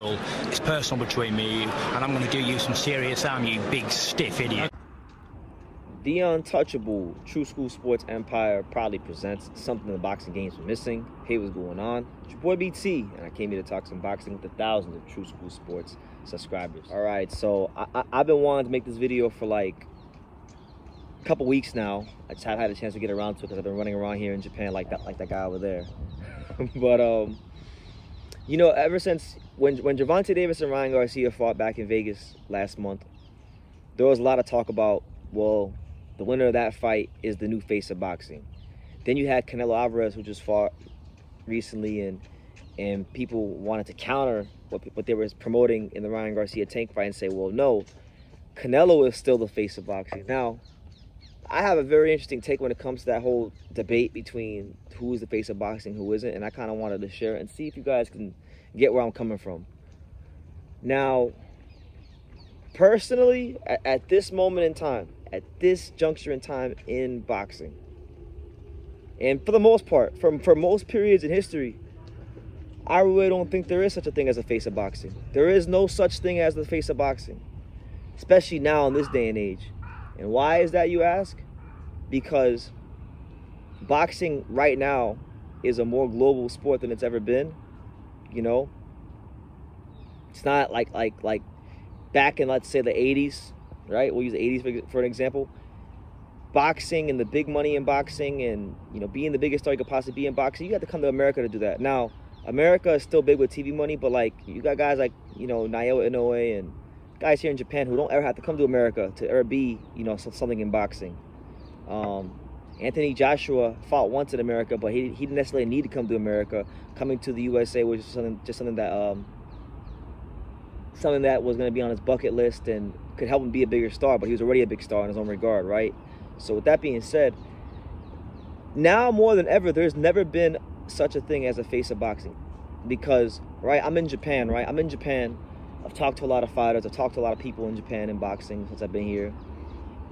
It's personal between me and I'm going to do you some serious harm, you big stiff idiot. The Untouchable Tru School Sports Empire proudly presents something the boxing games are missing. Hey, what's going on? It's your boy BT, and I came here to talk some boxing with the thousands of Tru School Sports subscribers. All right, so I, have been wanting to make this video for like a couple weeks now. I just haven't had a chance to get around to it because I've been running around here in Japan like that, like that guy over there. but um, you know, ever since when when Gervonta Davis and Ryan Garcia fought back in Vegas last month, there was a lot of talk about well, the winner of that fight is the new face of boxing. Then you had Canelo Alvarez, who just fought recently, and and people wanted to counter what what they were promoting in the Ryan Garcia tank fight and say, well, no, Canelo is still the face of boxing. Now, I have a very interesting take when it comes to that whole debate between who is the face of boxing, who isn't, and I kind of wanted to share and see if you guys can get where I'm coming from. Now, personally, at, at this moment in time, at this juncture in time in boxing, and for the most part, from for most periods in history, I really don't think there is such a thing as a face of boxing. There is no such thing as the face of boxing, especially now in this day and age. And why is that, you ask? Because boxing right now is a more global sport than it's ever been. You know, it's not like like like back in let's say the 80s, right? We'll use the 80s for, for an example. Boxing and the big money in boxing, and you know, being the biggest star you could possibly be in boxing, you got to come to America to do that. Now, America is still big with TV money, but like you got guys like you know Naoya Inoue and guys here in Japan who don't ever have to come to America to ever be, you know, something in boxing. Um, Anthony Joshua fought once in America, but he, he didn't necessarily need to come to America. Coming to the USA was just something just something that um, something that was going to be on his bucket list and could help him be a bigger star. But he was already a big star in his own regard, right? So with that being said, now more than ever, there's never been such a thing as a face of boxing, because right, I'm in Japan, right? I'm in Japan I've talked to a lot of fighters. I've talked to a lot of people in Japan in boxing since I've been here.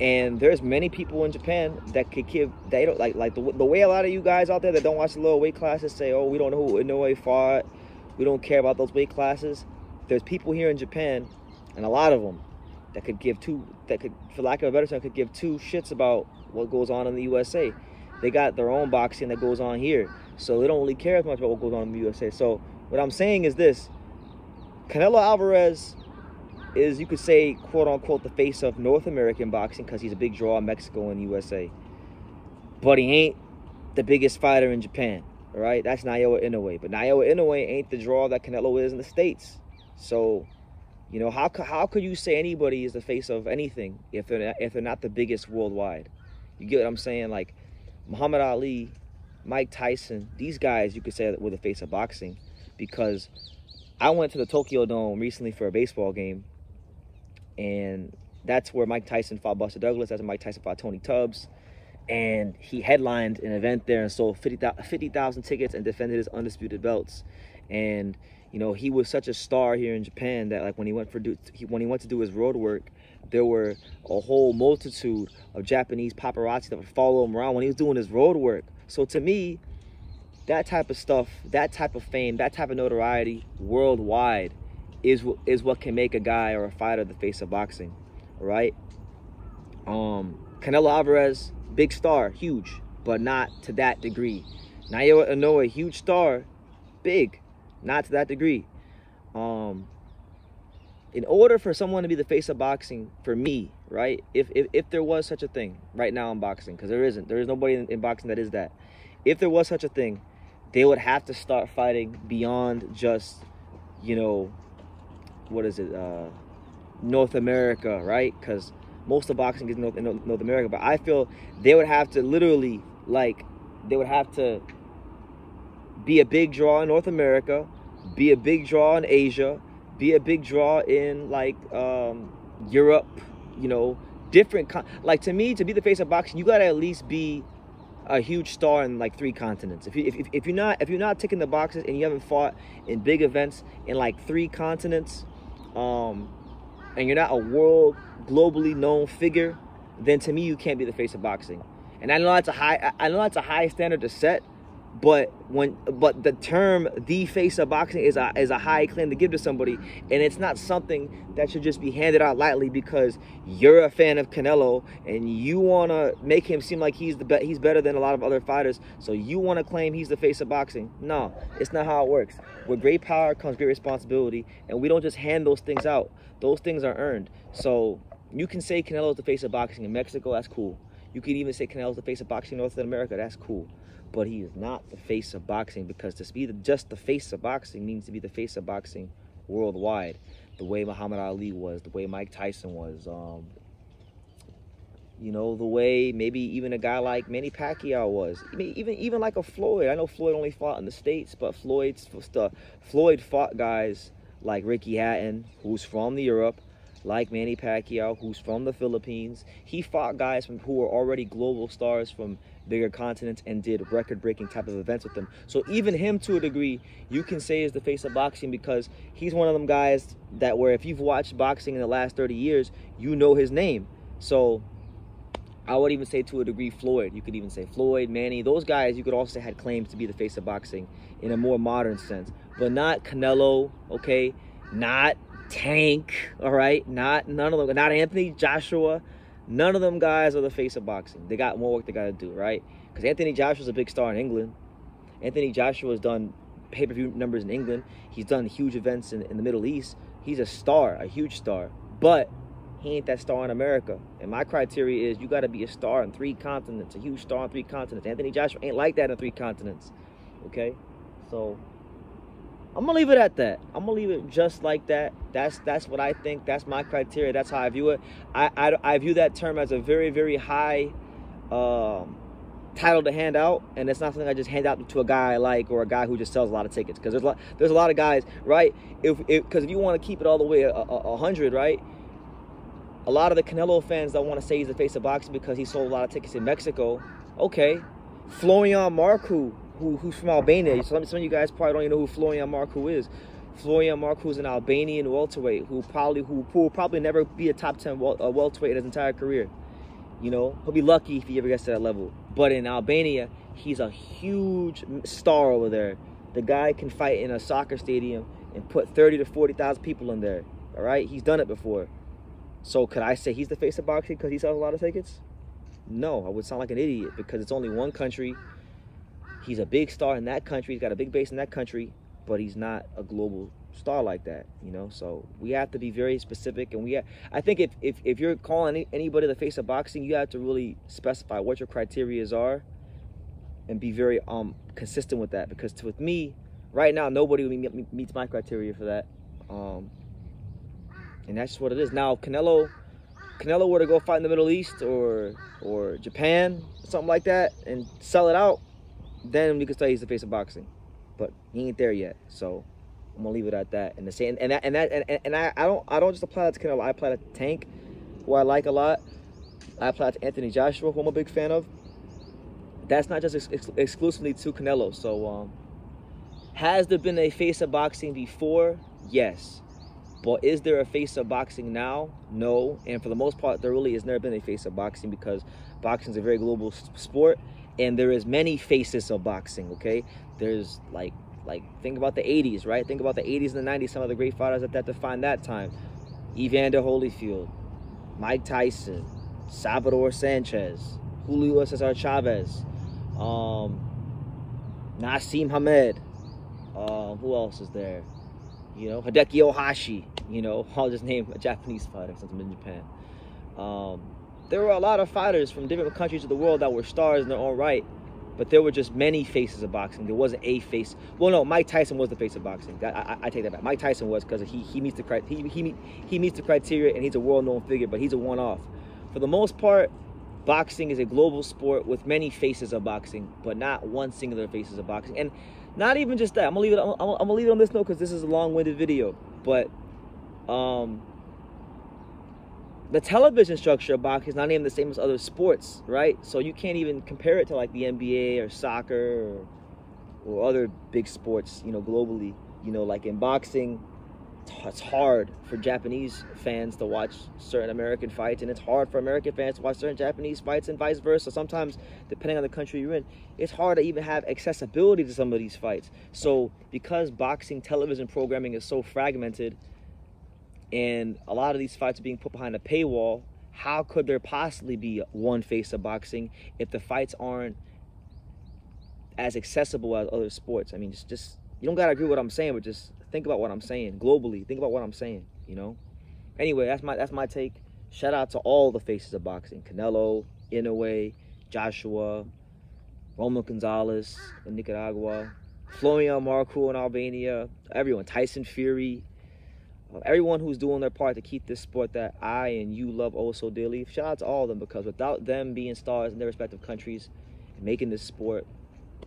And there's many people in Japan that could give they don't like like the, the way a lot of you guys out there that don't watch the lower weight classes say, oh, we don't know who Inoue fought, we don't care about those weight classes. There's people here in Japan, and a lot of them that could give two that could, for lack of a better term, could give two shits about what goes on in the USA. They got their own boxing that goes on here, so they don't really care as much about what goes on in the USA. So what I'm saying is this: Canelo Alvarez is, you could say, quote unquote, the face of North American boxing because he's a big draw in Mexico and USA. But he ain't the biggest fighter in Japan. All right, that's Naoya Inoue. But Naoya Inoue ain't the draw that Canelo is in the States. So, you know, how, how could you say anybody is the face of anything if they're, not, if they're not the biggest worldwide? You get what I'm saying? Like, Muhammad Ali, Mike Tyson, these guys, you could say were the face of boxing because I went to the Tokyo Dome recently for a baseball game, and that's where Mike Tyson fought Buster Douglas. That's where Mike Tyson fought Tony Tubbs. And he headlined an event there and sold 50,000 50, tickets and defended his undisputed belts. And you know he was such a star here in Japan that like when he went for do, he, when he went to do his road work, there were a whole multitude of Japanese paparazzi that would follow him around when he was doing his road work. So to me, that type of stuff, that type of fame, that type of notoriety worldwide is is what can make a guy or a fighter the face of boxing, right? Um, Canelo Alvarez, big star, huge, but not to that degree. Naoya Inoue, huge star, big, not to that degree. Um, in order for someone to be the face of boxing, for me, right? If if, if there was such a thing right now in boxing, because there isn't, there is nobody in, in boxing that is that. If there was such a thing, they would have to start fighting beyond just, you know, what is it, uh, North America, right? Because most of boxing is North, North America. But I feel they would have to literally, like, they would have to be a big draw in North America, be a big draw in Asia, be a big draw in, like, um, Europe, you know, different. like, to me, to be the face of boxing, you got to at least be a huge star in like three continents. If you if, if you're not if you're not ticking the boxes and you haven't fought in big events in like three continents, um, and you're not a world globally known figure, then to me you can't be the face of boxing. And I know that's a high I know that's a high standard to set, but when but the term the face of boxing is a is a high claim to give to somebody and it's not something that should just be handed out lightly because you're a fan of Canelo and you want to make him seem like he's the be- he's better than a lot of other fighters so you want to claim he's the face of boxing? No it's not how it works. With great power comes great responsibility and we don't just hand those things out. Those things are earned. So you can say Canelo is the face of boxing in Mexico that's cool you can even say Canelo's the face of boxing in North America. That's cool. But he is not the face of boxing because to be the, just the face of boxing means to be the face of boxing worldwide. The way muhammad ali was the way mike tyson was um, you know the way maybe even a guy like manny pacquiao was. I mean, even even like a floyd. I know floyd only fought in the states but floyd's floyd fought guys like ricky hatton who's from the europe like Manny Pacquiao, who's from the Philippines. He fought guys from, who were already global stars from bigger continents and did record-breaking type of events with them. So even him, to a degree, you can say is the face of boxing because he's one of them guys that where if you've watched boxing in the last 30 years, you know his name. So I would even say to a degree Floyd. You could even say Floyd, Manny. Those guys you could also had claims to be the face of boxing in a more modern sense, but not Canelo. Okay, not Tank. All right, not none of them. Not Anthony Joshua. None of them guys are the face of boxing. They got more work they got to do, right? Because Anthony Joshua's a big star in England. Anthony Joshua has done pay-per-view numbers in England. He's done huge events in, in the Middle East. He's a star, a huge star. But he ain't that star in America. And my criteria is you got to be a star in three continents, a huge star on three continents. Anthony Joshua ain't like that in three continents. Okay? So I'm gonna leave it at that. I'm gonna leave it just like that. That's that's what I think. That's my criteria. That's how I view it. I I, I view that term as a very very high um, title to hand out, and it's not something I just hand out to a guy I like or a guy who just sells a lot of tickets. Because there's a lot there's a lot of guys, right? If if because if, if, you want to keep it all the way a, a, a hundred, right? A lot of the Canelo fans that want to say he's the face of boxing because he sold a lot of tickets in Mexico. Okay, Florian Marku who, who's from Albania. Some, some of you guys probably don't even know who Florian Marku is. Florian Marku is an Albanian welterweight who probably who, who will probably never be a top 10 wel, uh, welterweight in his entire career. You know, he'll be lucky if he ever gets to that level. But in Albania, he's a huge star over there. The guy can fight in a soccer stadium and put 30 to 40,000 people in there. All right? He's done it before. So could I say he's the face of boxing because he sells a lot of tickets? No, I would sound like an idiot because it's only one country he's a big star in that country. He's got a big base in that country, but he's not a global star like that, you know. So we have to be very specific, and we. I think if if if you're calling anybody the face of boxing, you have to really specify what your criterias are, and be very um consistent with that. Because to, with me, right now, nobody meets my criteria for that, um, and that's what it is. Now, Canelo. Canelo were to go fight in the Middle East or or Japan, something like that, and sell it out, then we can say he's the face of boxing. But he ain't there yet, so I'm gonna leave it at that. And the same, and that, and that, and, and I, I don't, I don't just apply that to Canelo. I apply that to Tank, who I like a lot. I apply that to Anthony Joshua, who I'm a big fan of. That's not just ex ex exclusively to Canelo. So, um, has there been a face of boxing before? Yes. But is there a face of boxing now? No. And for the most part, there really has never been a face of boxing because boxing is a very global sport and there is many faces of boxing okay? There's like like think about the 80s right? Think about the 80s and the 90s some of the great fighters that, defined that time. Evander holyfield mike tyson salvador sanchez julio cesar chavez um naseem hamed uh, who else is there? You know hideki ohashi you know i'll just name a japanese fighter since i'm in japan. Um there were a lot of fighters from different countries of the world that were stars in their own right, but there were just many faces of boxing. There wasn't a face. Well, no, Mike Tyson was the face of boxing. I, I, I take that back. Mike Tyson was because he he meets the he, he he meets the criteria and he's a world-known figure, but he's a one-off. For the most part, boxing is a global sport with many faces of boxing, but not one singular faces of boxing. And not even just that. I'm gonna leave it. I'm, I'm, gonna leave it on this note because this is a long-winded video, but um the television structure of boxing is not even the same as other sports, right? So you can't even compare it to like the NBA or soccer or, or other big sports, you know, globally. You know, like in boxing, it's hard for Japanese fans to watch certain American fights, and it's hard for American fans to watch certain Japanese fights, and vice versa. Sometimes, depending on the country you're in, it's hard to even have accessibility to some of these fights. So, because boxing television programming is so fragmented, and a lot of these fights are being put behind a paywall, how could there possibly be one face of boxing if the fights aren't as accessible as other sports? I mean, just just you don't gotta agree with what I'm saying, but just think about what I'm saying globally. Think about what I'm saying. You know. Anyway, that's my that's my take. Shout out to all the faces of boxing: Canelo, Inoue, Joshua, Roman Gonzalez in Nicaragua, Florian Marku in Albania, everyone, Tyson Fury, everyone who's doing their part to keep this sport that I and you love oh so dearly. Shout out to all of them because without them being stars in their respective countries and making this sport,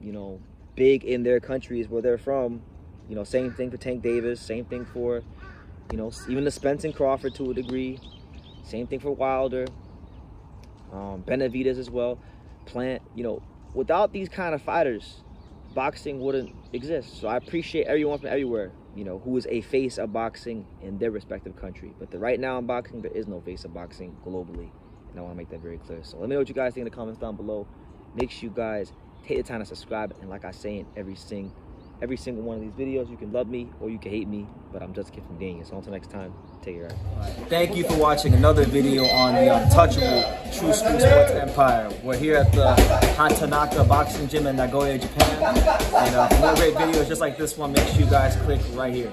you know, big in their countries where they're from, you know, same thing for Tank Davis, same thing for, you know, even the Spence and Crawford to a degree, same thing for Wilder, um, Benavidez as well, Plant, you know, without these kind of fighters, boxing wouldn't exist. So I appreciate everyone from everywhere, you know, who is a face of boxing in their respective country. But the, right now in boxing, there is no face of boxing globally. And I want to make that very clear. So let me know what you guys think in the comments down below. Make sure you guys take the time to subscribe. And like I say in every single every single one of these videos. You can love me or you can hate me, but I'm just Kid from Daniel. So until next time, take care. Thank you for watching another video on the untouchable Tru School Sports Empire. We're here at the Hatanaka Boxing Gym in Nagoya, Japan. And uh, for more great videos just like this one, make sure you guys click right here.